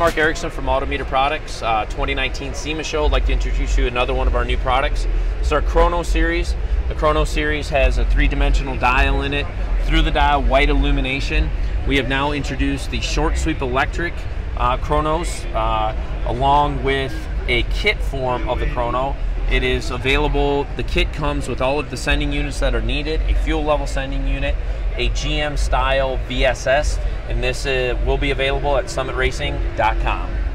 Mark Erickson from Autometer Products, uh, 2019 SEMA show. I'd like to introduce you to another one of our new products. It's our Chrono series. The Chrono series has a three-dimensional dial in it, through the dial white illumination. We have now introduced the short sweep electric uh, Chronos uh, along with a kit form of the Chrono. It is available, the kit comes with all of the sending units that are needed, a fuel level sending unit, a GM style VSS, and this uh, will be available at summitracing.com.